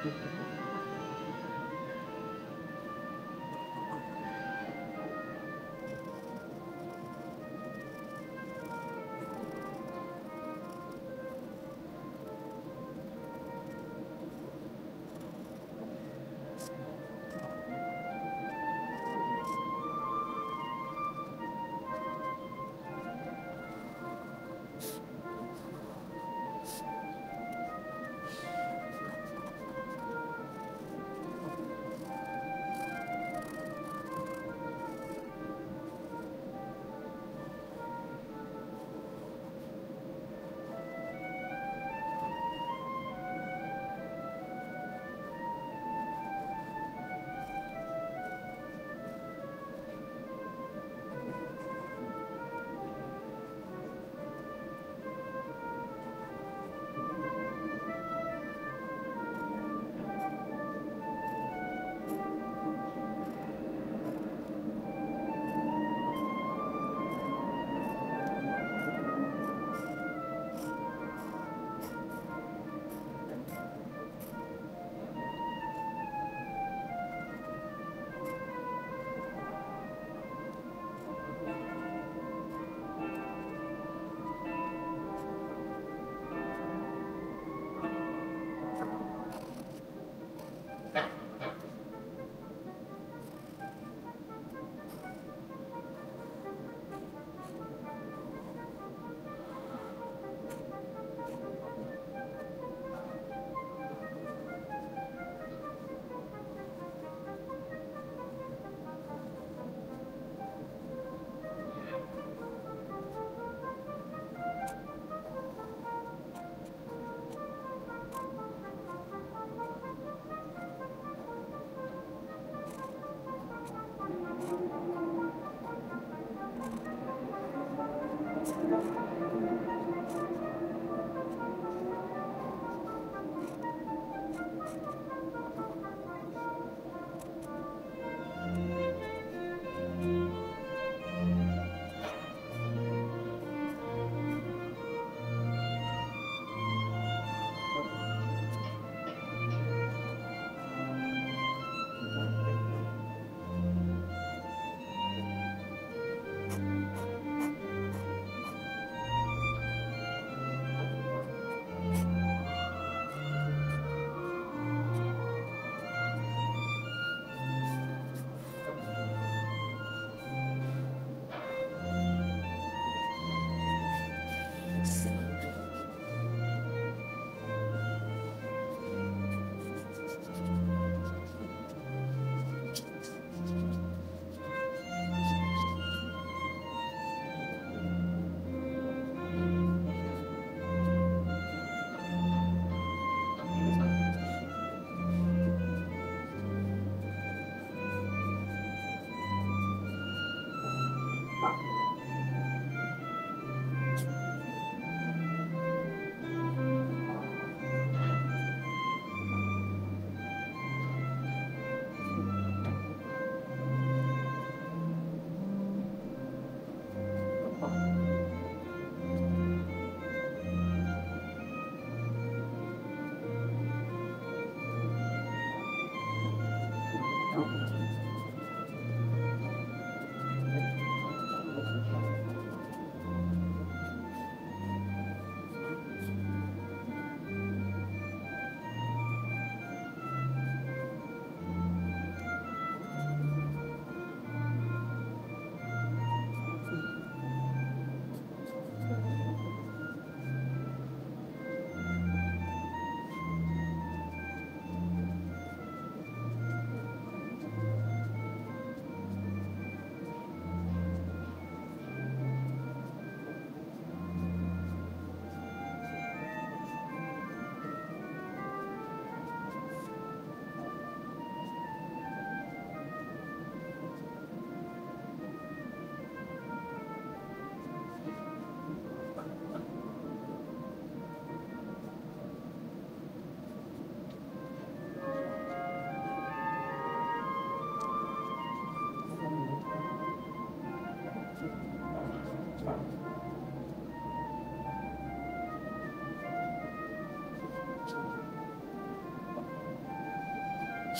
predictable.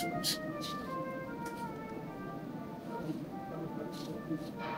Thank you.